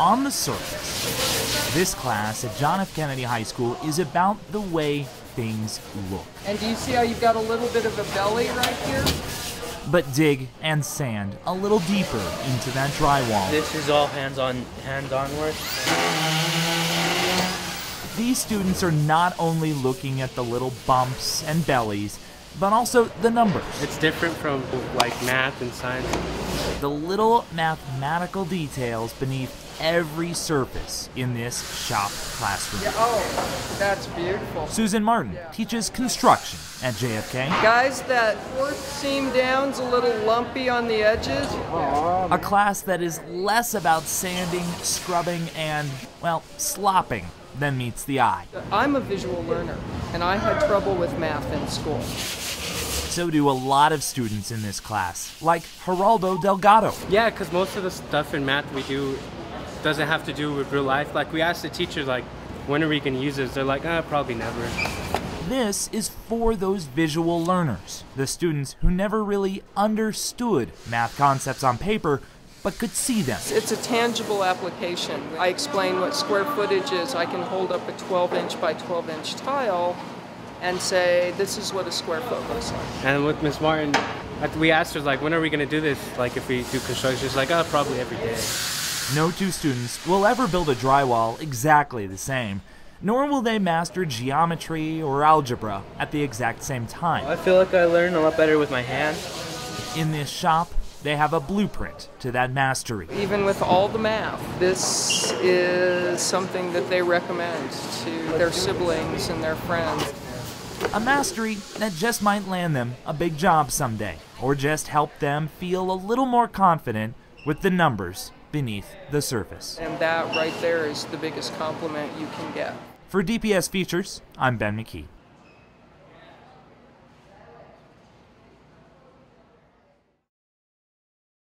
On the surface, this class at John F. Kennedy High School is about the way things look. And do you see how you've got a little bit of a belly right here? But dig and sand a little deeper into that drywall. This is all hands-on, hands-on work. These students are not only looking at the little bumps and bellies, but also the numbers. It's different from like math and science. The little mathematical details beneath every surface in this shop classroom. Yeah, oh, that's beautiful. Susan Martin teaches construction at JFK. Guys, that fourth seam down's a little lumpy on the edges. A class that is less about sanding, scrubbing, and, well, slopping than meets the eye. I'm a visual learner, and I had trouble with math in school. So do a lot of students in this class, like Geraldo Delgado. Yeah, because most of the stuff in math we do doesn't have to do with real life. Like we asked the teachers, like, when are we going to use this? They're like, ah, probably never. This is for those visual learners, the students who never really understood math concepts on paper, but could see them. It's a tangible application. I explain what square footage is. I can hold up a 12 inch by 12 inch tile and say, this is what a square foot looks like. And with Miss Martin, we asked her, like, when are we going to do this? Like, if we do construction, she's like, oh, probably every day. No two students will ever build a drywall exactly the same, nor will they master geometry or algebra at the exact same time. I feel like I learn a lot better with my hands. In this shop, they have a blueprint to that mastery. Even with all the math, this is something that they recommend to their siblings and their friends. A mastery that just might land them a big job someday, or just help them feel a little more confident with the numbers beneath the surface. And that right there is the biggest compliment you can get. For DPS Features, I'm Ben McKee.